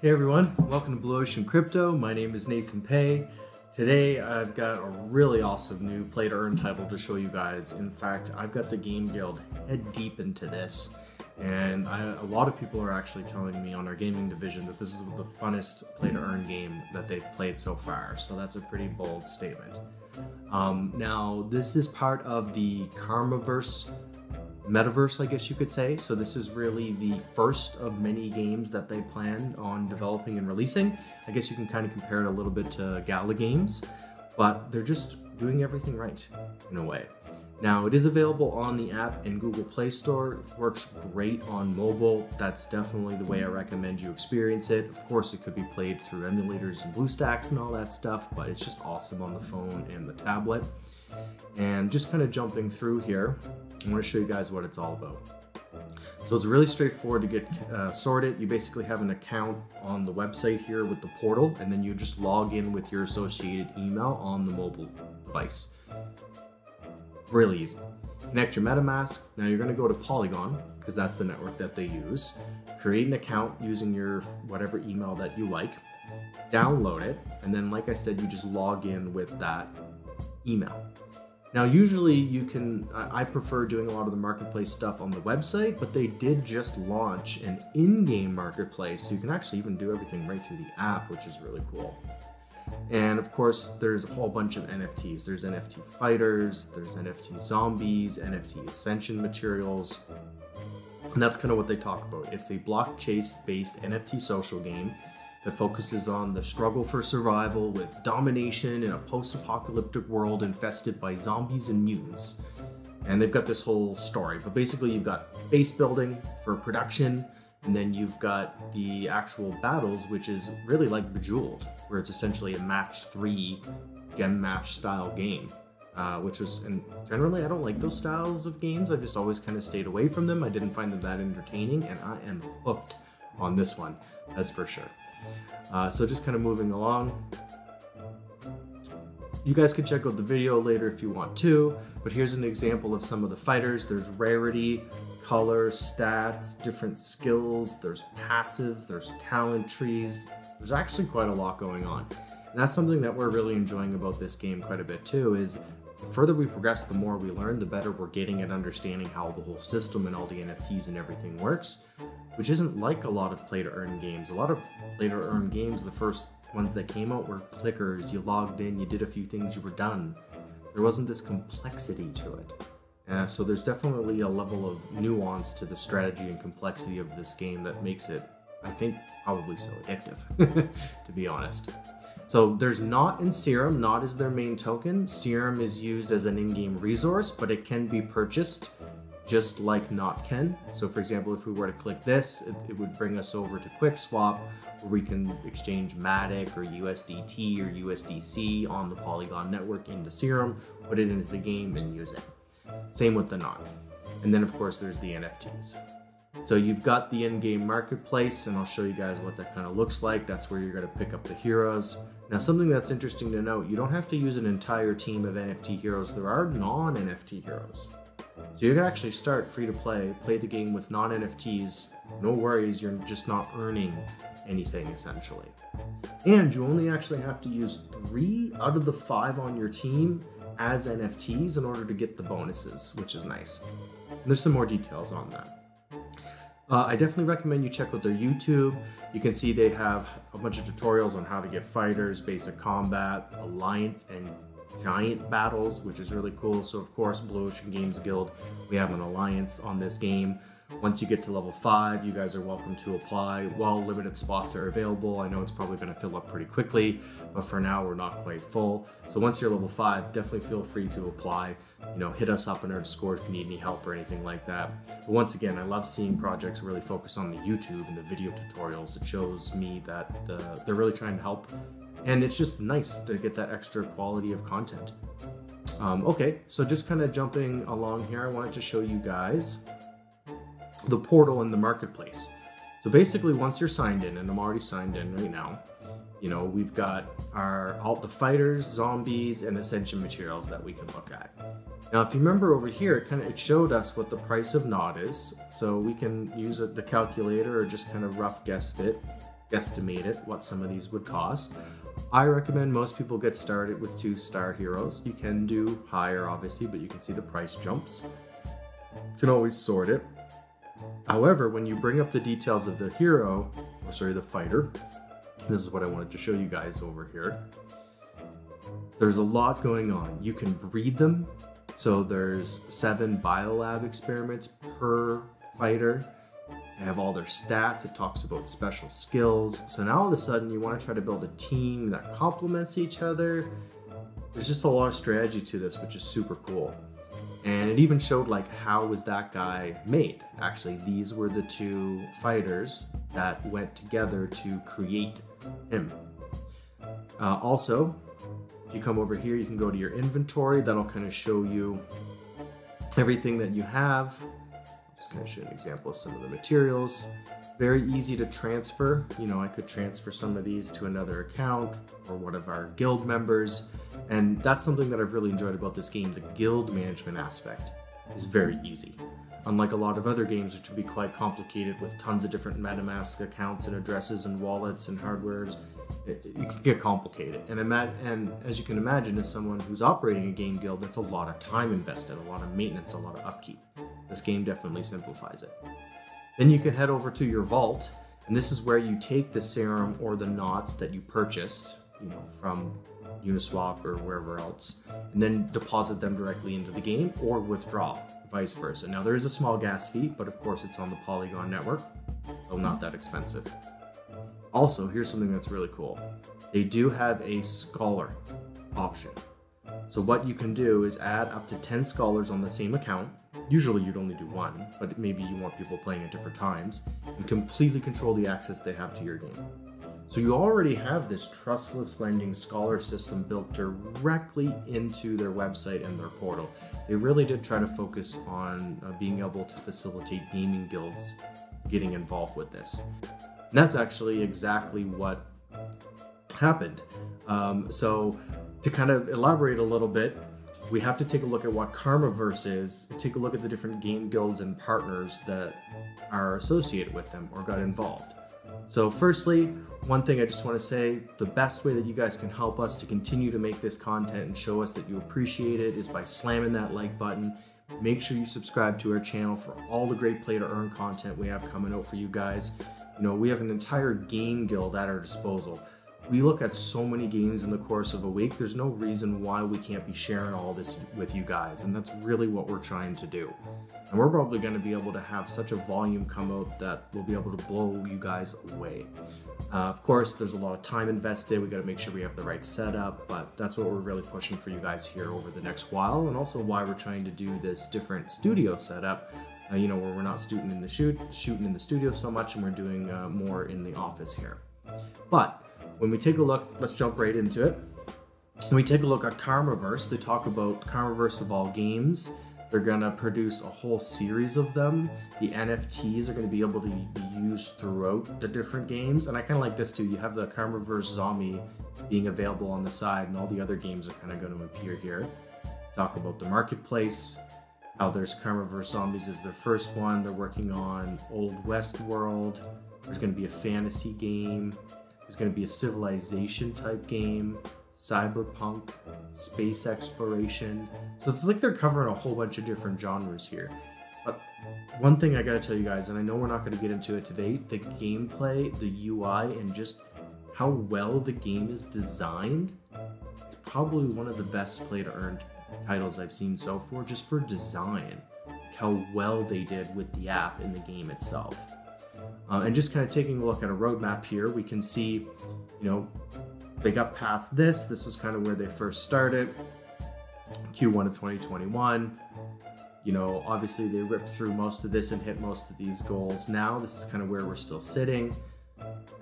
Hey everyone, welcome to Blu Ocean Crypto. My name is Nathan Pay. Today I've got a really awesome new play to earn title to show you guys. In fact, I've got the Game Guild head deep into this, and I, a lot of people are actually telling me on our gaming division that this is the funnest play to earn game that they've played so far. So that's a pretty bold statement. Um, now, this is part of the Karmaverse metaverse, I guess you could say. So this is really the first of many games that they plan on developing and releasing. I guess you can kind of compare it a little bit to Gala Games, but they're just doing everything right in a way. Now it is available on the app in Google Play Store. works great on mobile. That's definitely the way I recommend you experience it. Of course, it could be played through emulators and BlueStacks and all that stuff, but it's just awesome on the phone and the tablet. And just kind of jumping through here, I'm going to show you guys what it's all about. So it's really straightforward to get uh, sorted. You basically have an account on the website here with the portal, and then you just log in with your associated email on the mobile device. Really easy. Connect your MetaMask. Now you're going to go to Polygon because that's the network that they use. Create an account using your whatever email that you like. Download it, and then, like I said, you just log in with that email. Now, usually you can, I prefer doing a lot of the marketplace stuff on the website, but they did just launch an in game marketplace, so you can actually even do everything right through the app, which is really cool. And of course, there's a whole bunch of NFTs. There's NFT fighters, there's NFT zombies, NFT ascension materials. And that's kind of what they talk about. It's a blockchain based NFT social game that focuses on the struggle for survival with domination in a post apocalyptic world infested by zombies and mutants. And they've got this whole story, but basically, you've got base building for production, and then you've got the actual battles, which is really like Bejeweled, where it's essentially a match three gem match style game. Uh, which was, and generally I don't like those styles of games. I've just always kind of stayed away from them. I didn't find them that entertaining, and I am hooked on this one, that's for sure. Uh, so just kind of moving along. You guys can check out the video later if you want to, but here's an example of some of the fighters. There's rarity, color, stats, different skills, there's passives, there's talent trees. There's actually quite a lot going on. And that's something that we're really enjoying about this game quite a bit too is the further we progress, the more we learn, the better we're getting at understanding how the whole system and all the NFTs and everything works which isn't like a lot of play to earn games. A lot of play to earn games, the first ones that came out were clickers. You logged in, you did a few things, you were done. There wasn't this complexity to it. Uh, so there's definitely a level of nuance to the strategy and complexity of this game that makes it, I think, probably so addictive, to be honest. So there's Knot in Serum. Knot is their main token. Serum is used as an in-game resource, but it can be purchased just like Knot can. So for example, if we were to click this, it, it would bring us over to QuickSwap where we can exchange Matic or USDT or USDC on the Polygon network into Serum, put it into the game and use it. Same with the Knot. And then of course there's the NFTs. So you've got the in-game marketplace and I'll show you guys what that kind of looks like. That's where you're going to pick up the heroes. Now something that's interesting to note, you don't have to use an entire team of NFT heroes. There are non-NFT heroes. So you can actually start free to play, play the game with non NFTs. No worries, you're just not earning anything essentially. And you only actually have to use three out of the five on your team as NFTs in order to get the bonuses, which is nice. And there's some more details on that. Uh, I definitely recommend you check out their YouTube. You can see they have a bunch of tutorials on how to get fighters, basic combat, alliance, and giant battles, which is really cool. So of course, Blu Ocean Games Guild, we have an alliance on this game. Once you get to level 5, you guys are welcome to apply while limited spots are available. I know it's probably going to fill up pretty quickly, but for now we're not quite full. So once you're level 5, definitely feel free to apply. You know, hit us up in our Discord if you need any help or anything like that. But once again, I love seeing projects really focus on the YouTube and the video tutorials. It shows me that the, they're really trying to help and it's just nice to get that extra quality of content. Um, okay, so just kind of jumping along here, I wanted to show you guys the portal in the marketplace. So basically, once you're signed in, and I'm already signed in right now, you know, we've got our all the fighters, zombies, and ascension materials that we can look at. Now, if you remember over here, it kind of it showed us what the price of Knot is, so we can use the calculator or just kind of rough guessed it guesstimate it what some of these would cost. I recommend most people get started with two star heroes. You can do higher, obviously, but you can see the price jumps. You can always sort it. However, when you bring up the details of the hero, or sorry, the fighter, this is what I wanted to show you guys over here. There's a lot going on. You can breed them. So there's seven biolab experiments per fighter. They have all their stats. It talks about special skills. So now all of a sudden you want to try to build a team that complements each other. There's just a lot of strategy to this, which is super cool. And it even showed like how was that guy made. Actually, these were the two fighters that went together to create him. Uh, also, if you come over here, you can go to your inventory. That'll kind of show you everything that you have. Just kind of show an example of some of the materials. Very easy to transfer. You know, I could transfer some of these to another account or one of our guild members. And that's something that I've really enjoyed about this game. The guild management aspect is very easy. Unlike a lot of other games, which would be quite complicated with tons of different MetaMask accounts and addresses and wallets and hardwares, it, it can get complicated. And, ima- and as you can imagine, as someone who's operating a game guild, that's a lot of time invested, a lot of maintenance, a lot of upkeep. This game definitely simplifies it. Then you can head over to your vault, and this is where you take the serum or the knots that you purchased, you know, from Uniswap or wherever else, and then deposit them directly into the game or withdraw, vice versa. Now there is a small gas fee, but of course it's on the Polygon network, so not that expensive. Also, here's something that's really cool. They do have a scholar option. So what you can do is add up to 10 scholars on the same account. Usually you'd only do one, but maybe you want people playing at different times and completely control the access they have to your game. So you already have this trustless lending scholar system built directly into their website and their portal. They really did try to focus on uh, being able to facilitate gaming guilds getting involved with this. And that's actually exactly what happened. Um, so, to kind of elaborate a little bit, we have to take a look at what Karmaverse is, take a look at the different game guilds and partners that are associated with them or got involved. So, firstly, one thing I just want to say the best way that you guys can help us to continue to make this content and show us that you appreciate it is by slamming that like button. Make sure you subscribe to our channel for all the great play to earn content we have coming out for you guys. You know, we have an entire game guild at our disposal. We look at so many games in the course of a week. There's no reason why we can't be sharing all this with you guys, and that's really what we're trying to do. And we're probably going to be able to have such a volume come out that we'll be able to blow you guys away. Uh, of course, there's a lot of time invested. We got to make sure we have the right setup, but that's what we're really pushing for you guys here over the next while, and also why we're trying to do this different studio setup uh, you know, where we're not shooting in the shoot, shooting in the studio so much, and we're doing uh, more in the office here. But when we take a look, let's jump right into it. When we take a look at Karmaverse, they talk about Karmaverse of all games. They're gonna produce a whole series of them. The NFTs are gonna be able to be used throughout the different games, and I kind of like this too. You have the Karmaverse Zombie being available on the side, and all the other games are kind of going to appear here. Talk about the marketplace, how there's Karmaverse Zombies is their first one. They're working on Old West World. There's going to be a fantasy game. There's going to be a civilization type game, cyberpunk, space exploration. So it's like they're covering a whole bunch of different genres here. But one thing I got to tell you guys, and I know we're not going to get into it today, the gameplay, the UI, and just how well the game is designed, it's probably one of the best play to earn titles I've seen so far, just for design, how well they did with the app in the game itself. Uh, and just kind of taking a look at a roadmap here, we can see, you know, they got past this. This was kind of where they first started, Q1 of 2021. You know, obviously they ripped through most of this and hit most of these goals. Now this is kind of where we're still sitting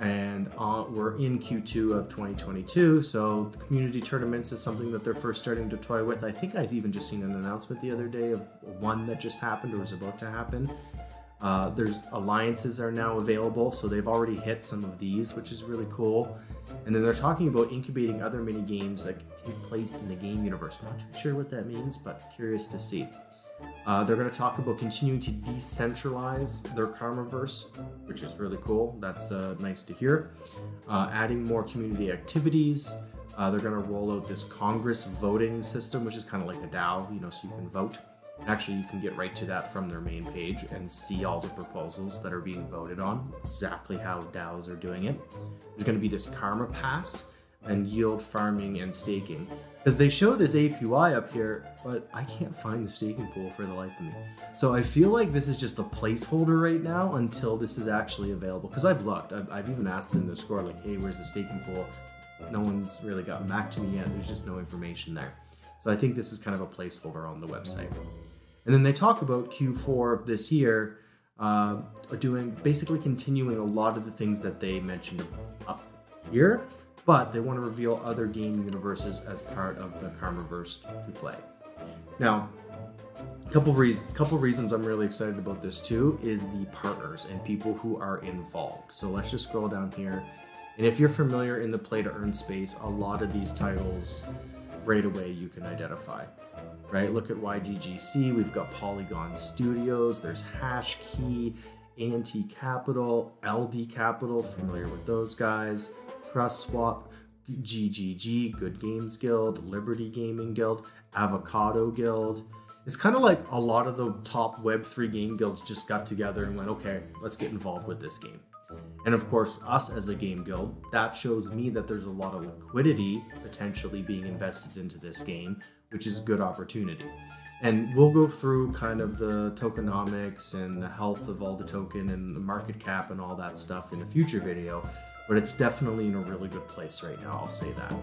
and uh, we're in Q2 of 2022. So the community tournaments is something that they're first starting to toy with. I think I've even just seen an announcement the other day of one that just happened or was about to happen. Uh, there's alliances are now available, so they've already hit some of these, which is really cool. And then they're talking about incubating other mini games that take place in the game universe. Not too sure what that means, but curious to see. Uh, they're going to talk about continuing to decentralize their Karmaverse, which is really cool. That's uh, nice to hear. Uh, adding more community activities. Uh, they're going to roll out this Congress voting system, which is kind of like a DAO, you know, so you can vote. Actually, you can get right to that from their main page and see all the proposals that are being voted on, exactly how DAOs are doing it. There's going to be this Karma Pass and yield farming and staking. Because they show this APY up here, but I can't find the staking pool for the life of me. So I feel like this is just a placeholder right now until this is actually available. Because I've looked, I've, I've even asked them to score like, hey, where's the staking pool? No one's really gotten back to me yet. There's just no information there. So I think this is kind of a placeholder on the website. And then they talk about Q4 of this year, uh, doing basically continuing a lot of the things that they mentioned up here, but they want to reveal other game universes as part of the Karmaverse to play. Now, a couple reasons, couple reasons I'm really excited about this too is the partners and people who are involved. So let's just scroll down here. And if you're familiar in the play to earn space, a lot of these titles right away you can identify right? Look at YGG SEA. We've got Polygon Studios. There's Hashkey, Anti Capital, LD Capital, familiar with those guys. TrustSwap, GGG, Good Games Guild, Liberty Gaming Guild, Avocado Guild. It's kind of like a lot of the top Web3 game guilds just got together and went, okay, let's get involved with this game. And of course, us as a game guild, that shows me that there's a lot of liquidity potentially being invested into this game, which is a good opportunity. And we'll go through kind of the tokenomics and the health of all the token and the market cap and all that stuff in a future video, but it's definitely in a really good place right now, I'll say that.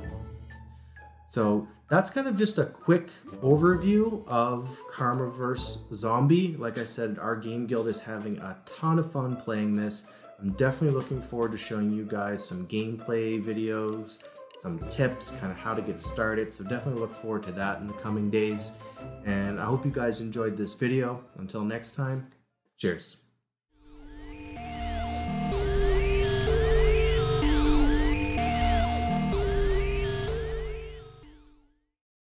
So that's kind of just a quick overview of Karmaverse Zombie. Like I said, our game guild is having a ton of fun playing this. I'm definitely looking forward to showing you guys some gameplay videos, some tips, kind of how to get started. So definitely look forward to that in the coming days. And I hope you guys enjoyed this video. Until next time, cheers.